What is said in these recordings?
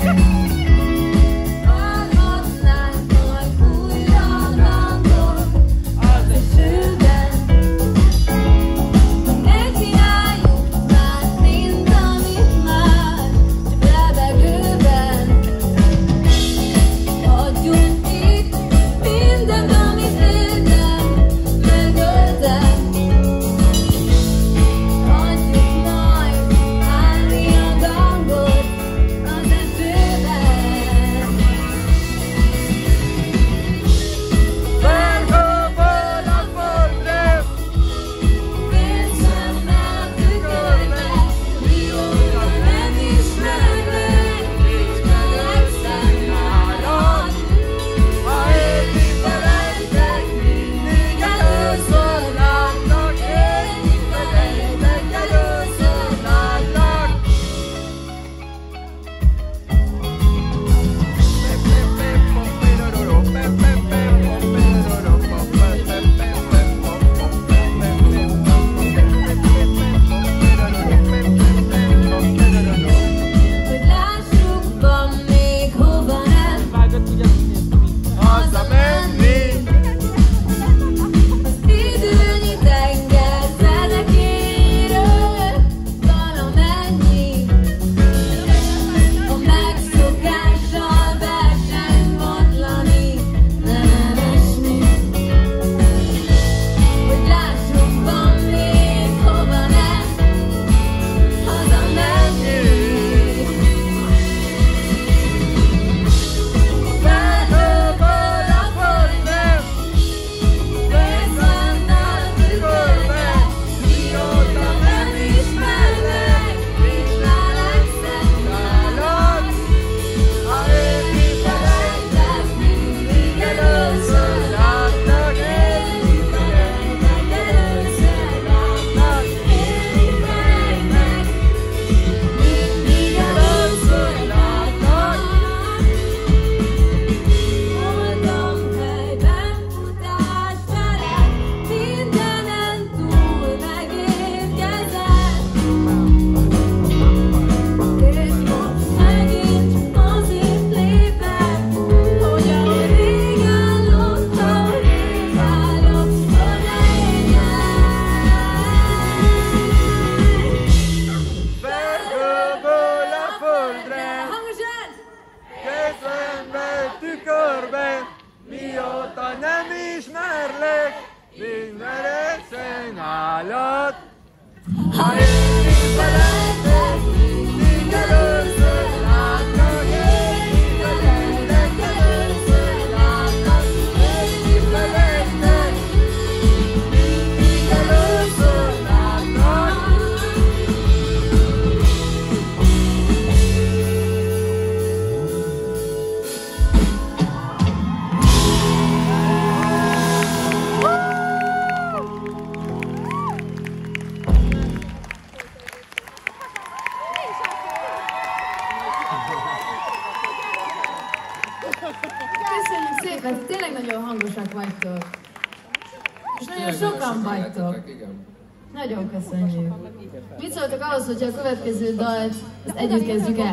Yeah. because you guys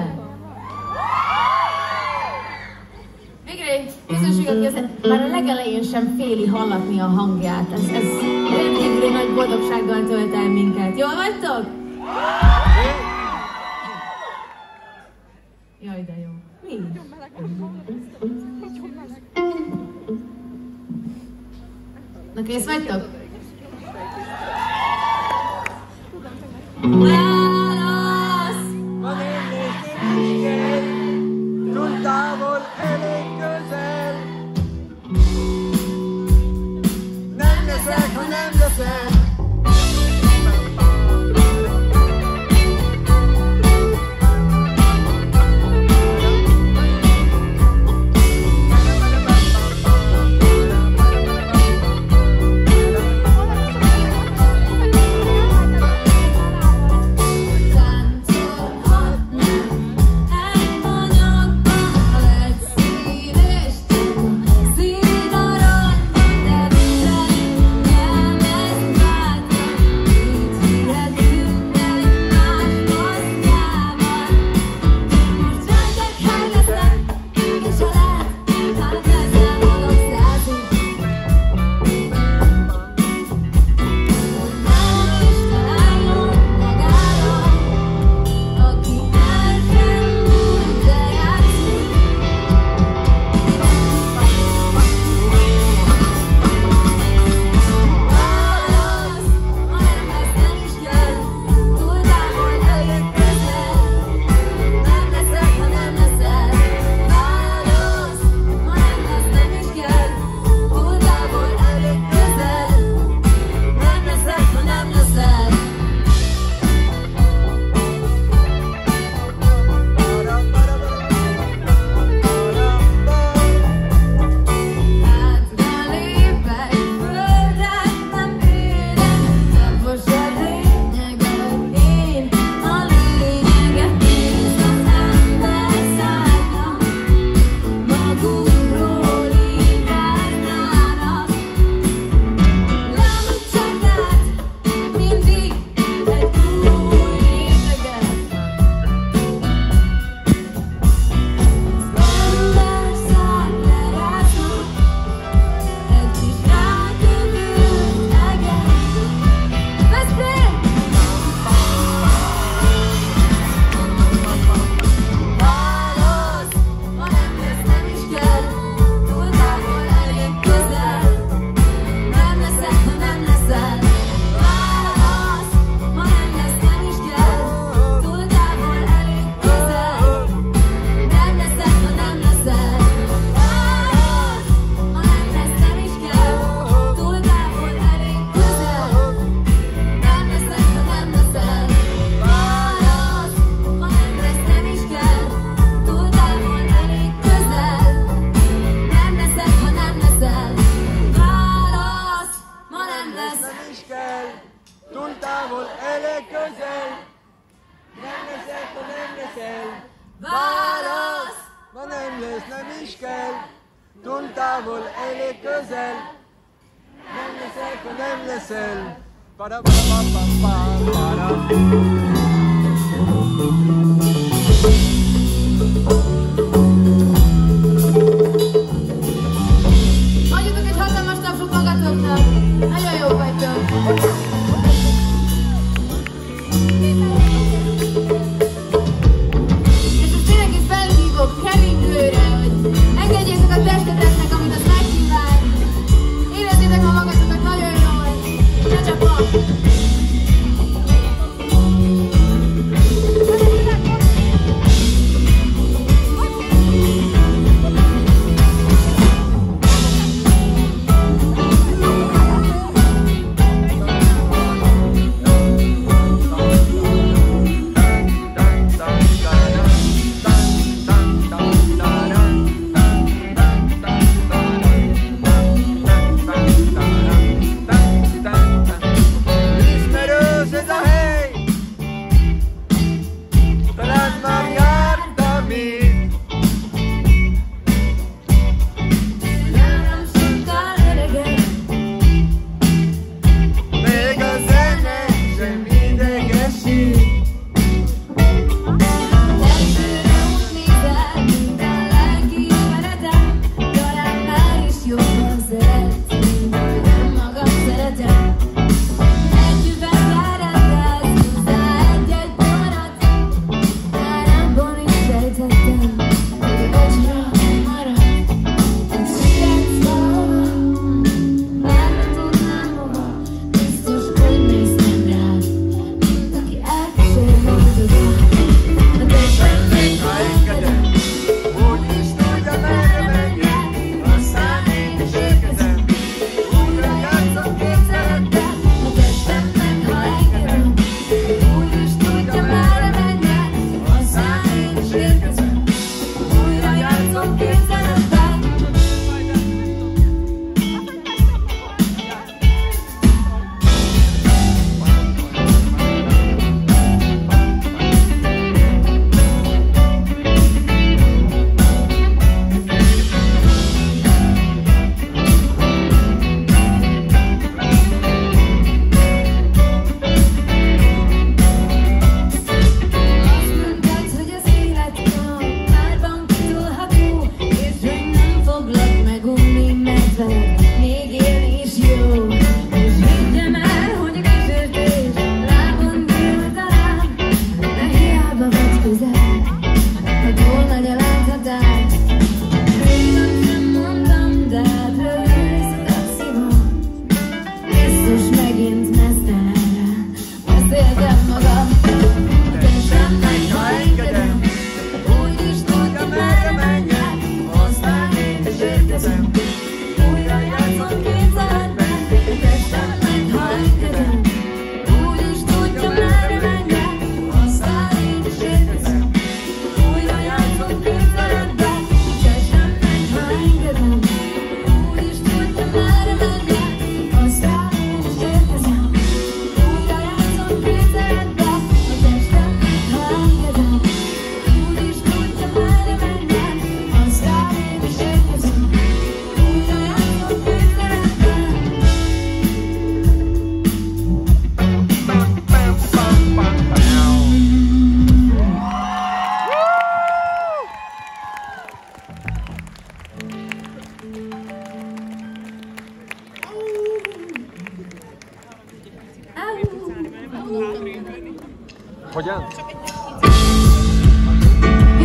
Kérdés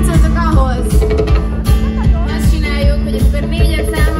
az, hogy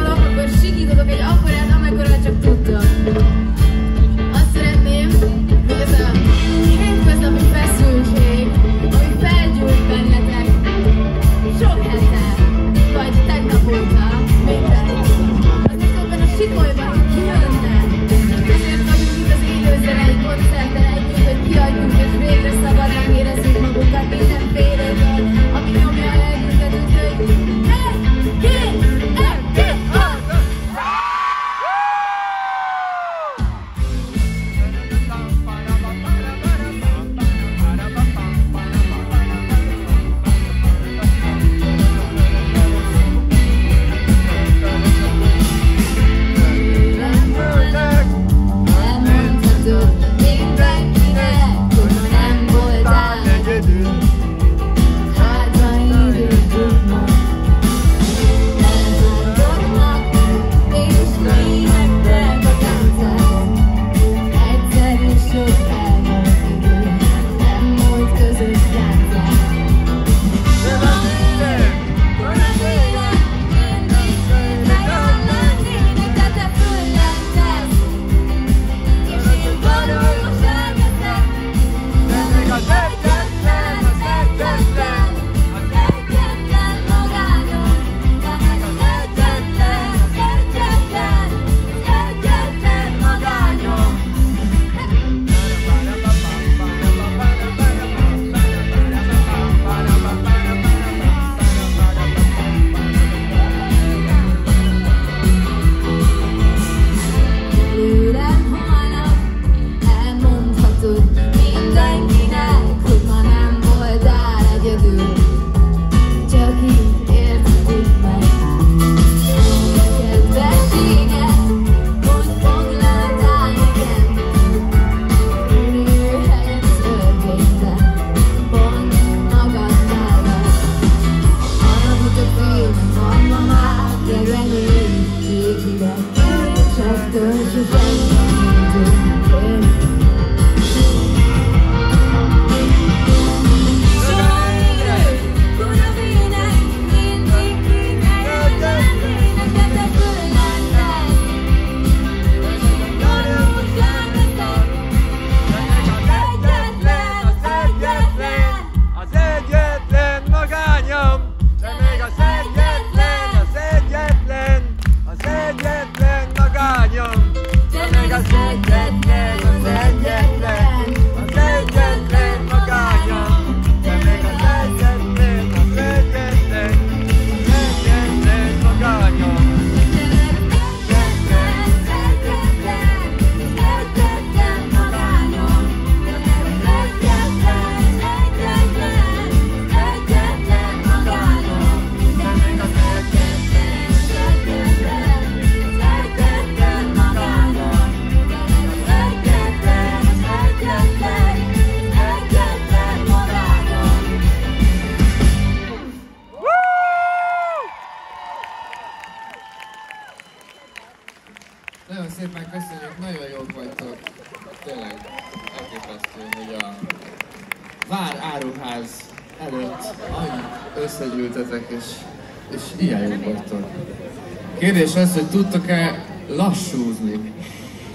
hogy tudtok-e lassúzni.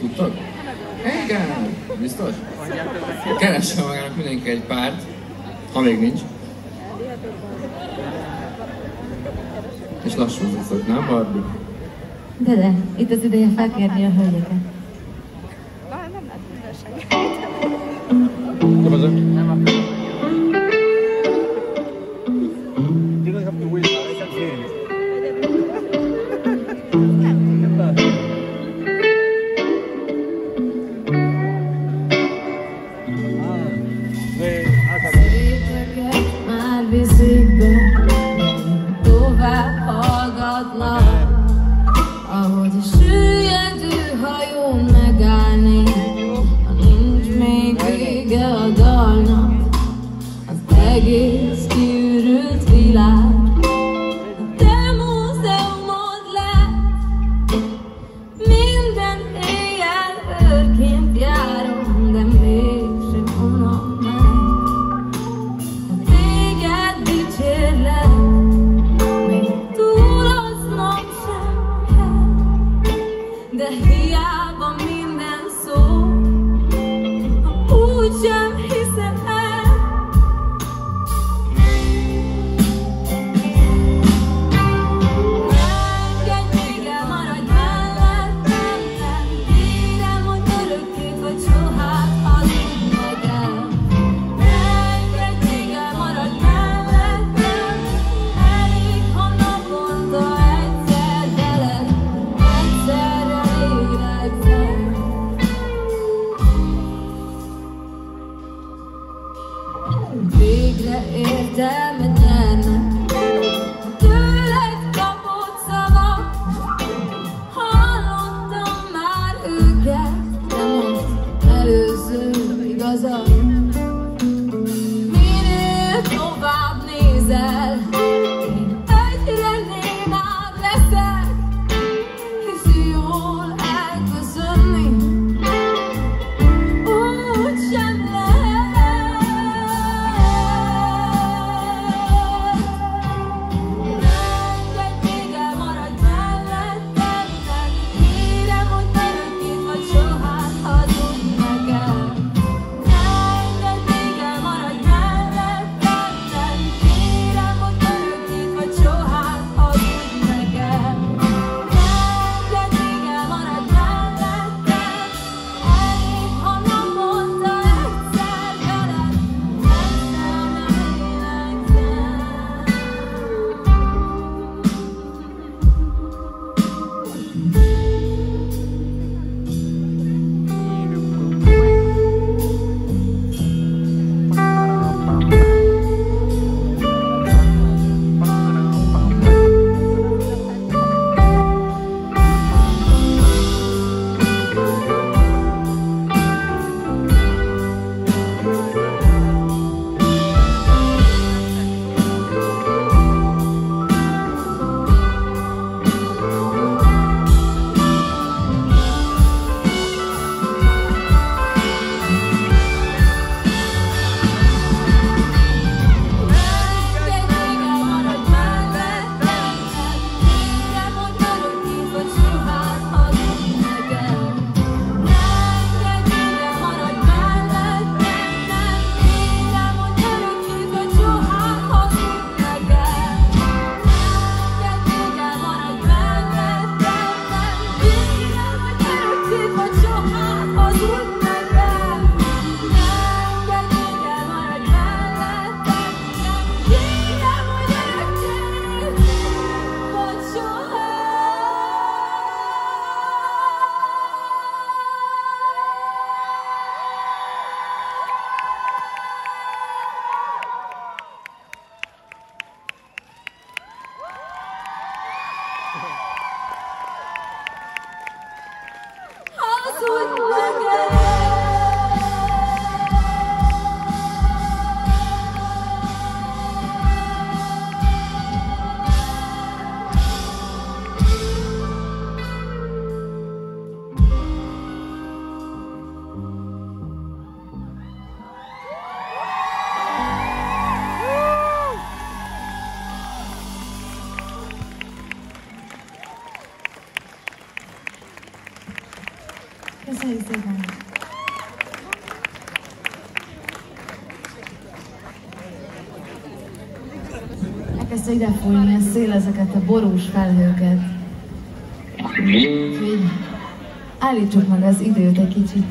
Tudtok? Igen, biztos? Keresse magának mindenki egy párt, ha még nincs. És lassúzni nem Barbie? De de, itt az ideje felkérni a hölgyeket. music. ide fújni a szél ezeket a borús felhőket. Úgyhogy állítsuk meg az időt egy kicsit.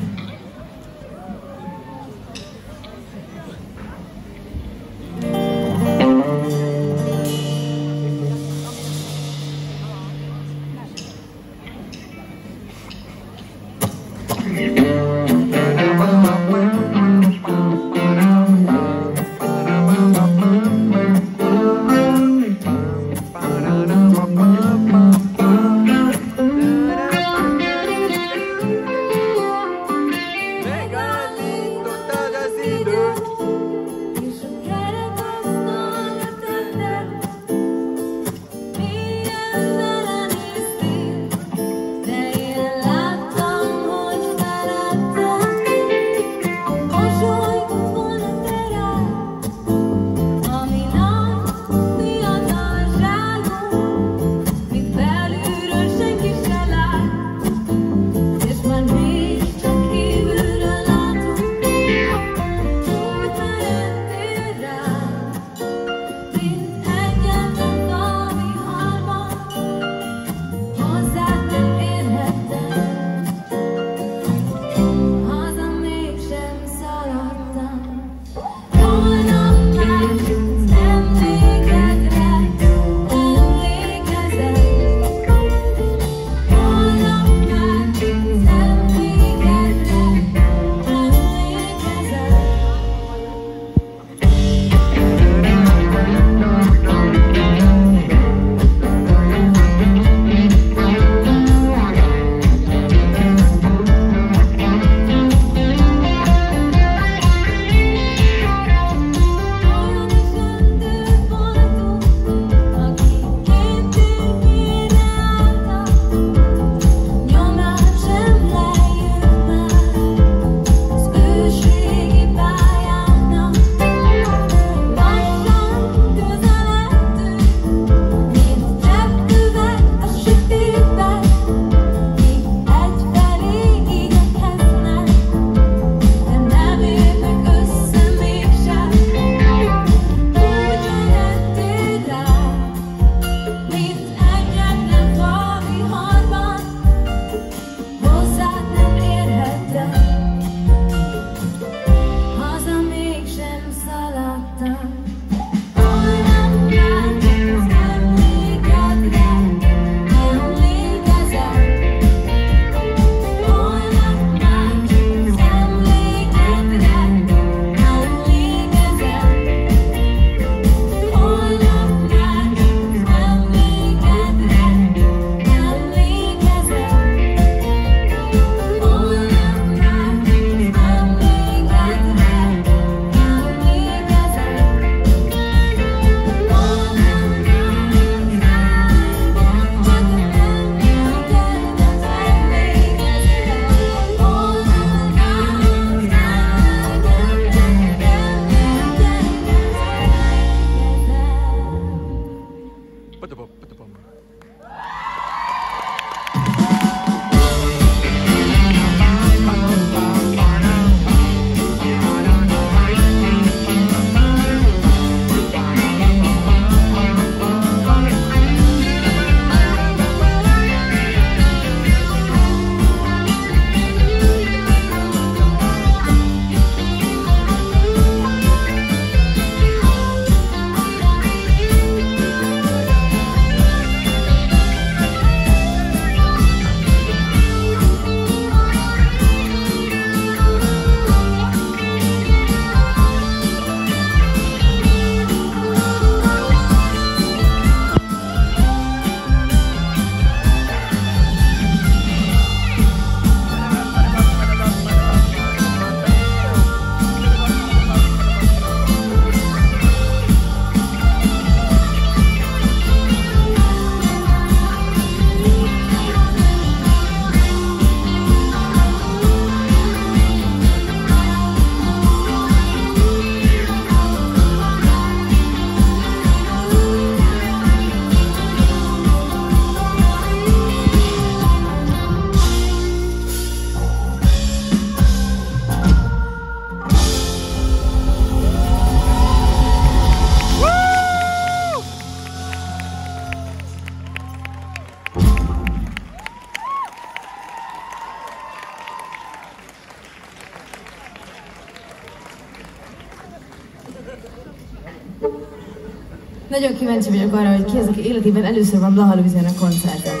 Kíváncsi vagyok arra, hogy ki az, aki életében először van Blaha Louisiana koncerten.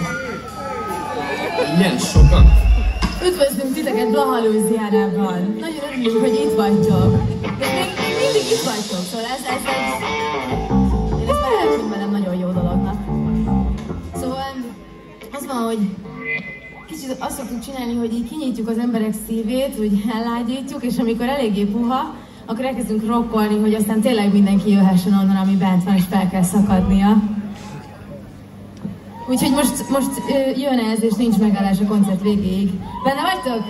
Ilyen sokan. Üdvözlünk titeket Blaha Louisianában. Nagyon örülünk, hogy itt vagytok. De még, még mindig itt vagytok, szóval ez, ez, ez... Én ezt már eltűnt velem nagyon jó dolognak. Szóval az van, hogy kicsit azt szoktuk csinálni, hogy így kinyitjuk az emberek szívét, úgy ellágyítjuk, és amikor eléggé puha, akkor elkezdünk rokkolni, hogy aztán tényleg mindenki jöhessen onnan, ami bent van, és fel kell szakadnia. Úgyhogy most, most jön ez, és nincs megállás a koncert végéig. Benne vagytok?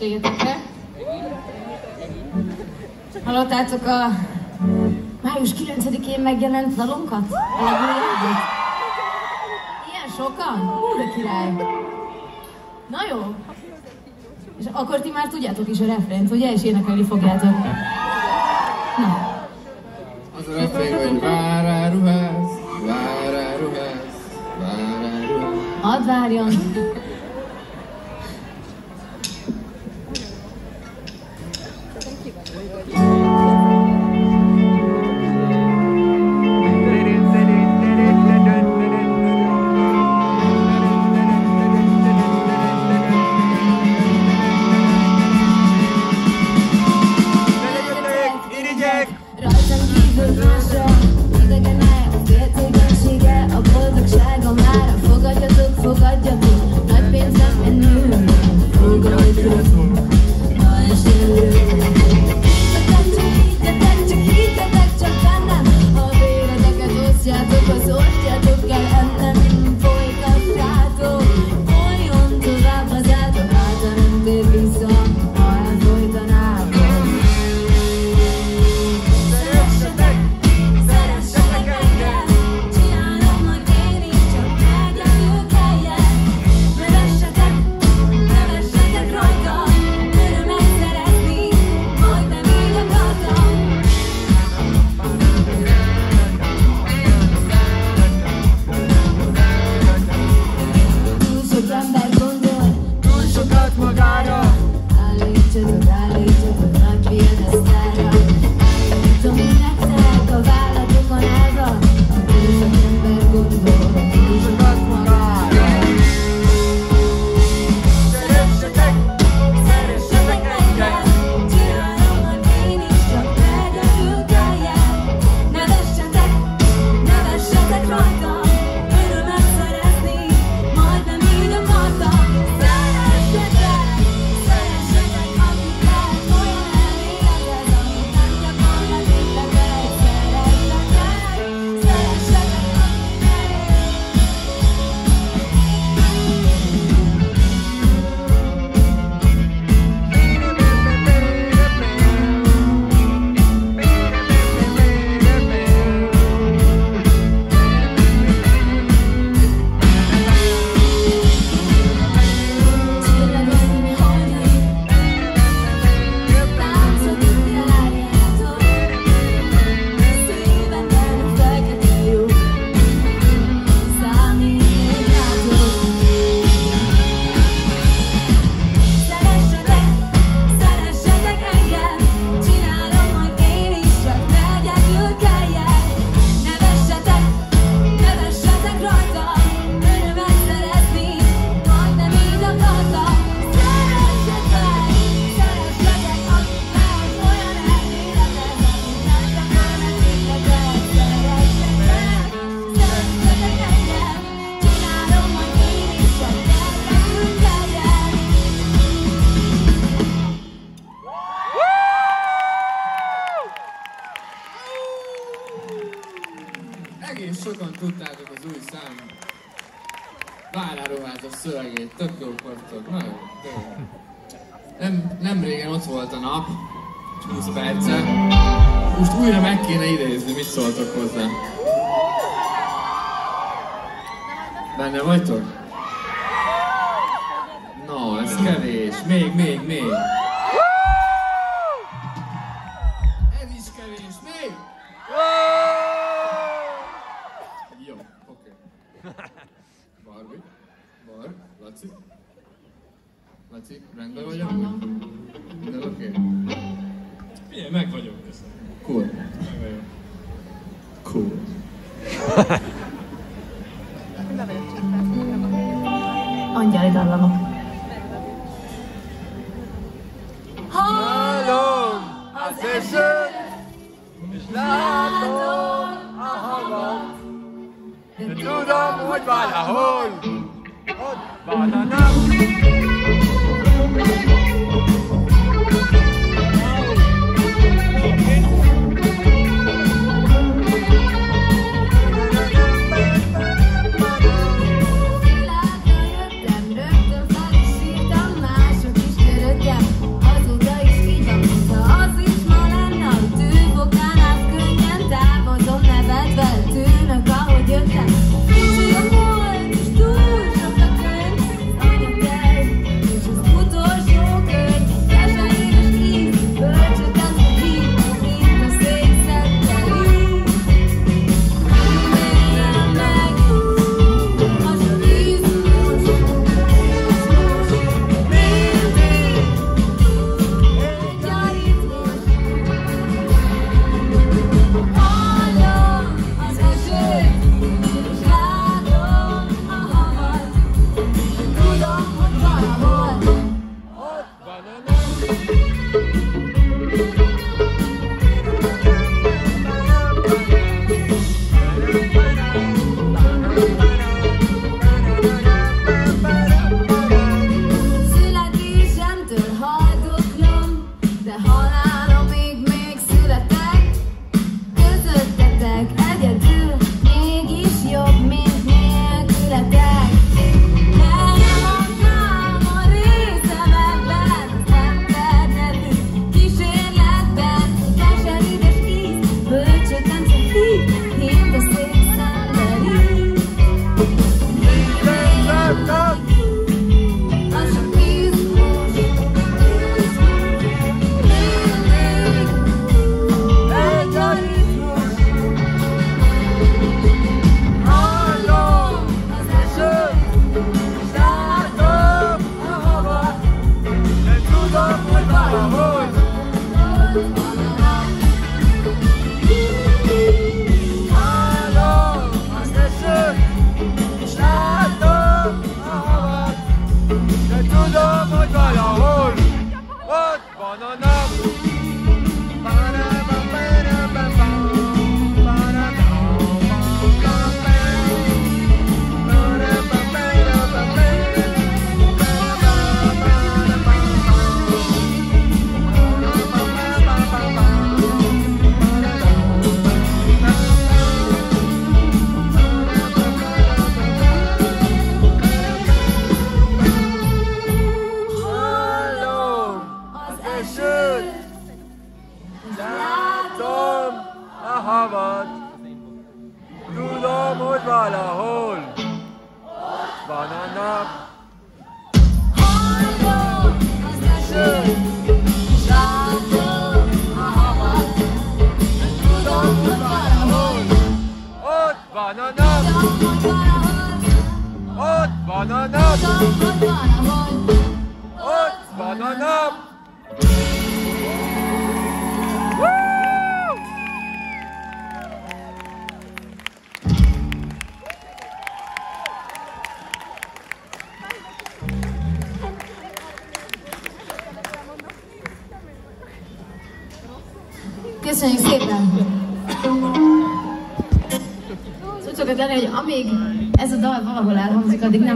segítségétekre. Hallottátok a május 9-én megjelent dalunkat? Ilyen sokan? úr király! Na jó, és akkor ti már tudjátok is a refrént, ugye? És énekelni fogjátok. Na. Az a refrén, hogy vár ráruhász, vár ráruhász, vár ráruhász. Add várjon!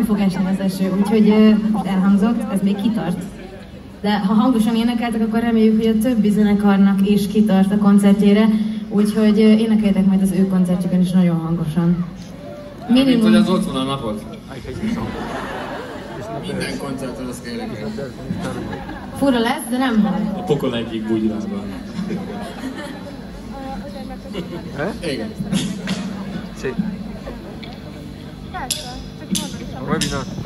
nem fog esni az eső, úgyhogy elhangzott, ez még kitart. De ha hangosan énekeltek, akkor reméljük, hogy a többi zenekarnak is kitart a koncertjére, úgyhogy énekeljetek majd az ő koncertjükön is nagyon hangosan. Hát, Minimum... Mint hogy az otthon a napot. Minden koncerten az kell Fura lesz, de nem baj. A pokol egyik bugyrában. Igen. Sí. revisar.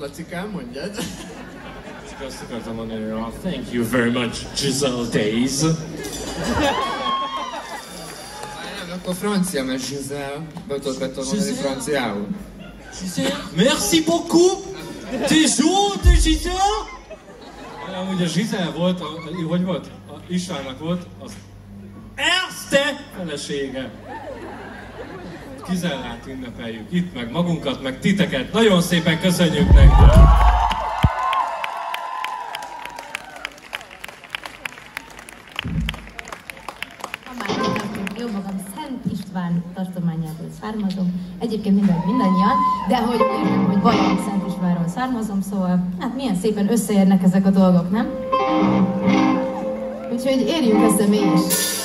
Lacikám, mondjad. Csak azt akartam mondani, hogy a thank you very much, Giselle Days. Várj, nem, akkor francia, mert Giselle, be tudod mondani Giselle? franciául. Giselle, merci beaucoup! T'es de Giselle? Amúgy a Giselle volt, a, a- hogy volt? A Istvánnak volt az Erste felesége. Gizellát ünnepeljük itt, meg magunkat, meg titeket. Nagyon szépen köszönjük nektek! Jó magam Szent István tartományából származom. Egyébként minden, mindannyian, de hogy értem, hogy valami Szent Istvánról származom, szóval hát milyen szépen összeérnek ezek a dolgok, nem? Úgyhogy érjünk össze mi is.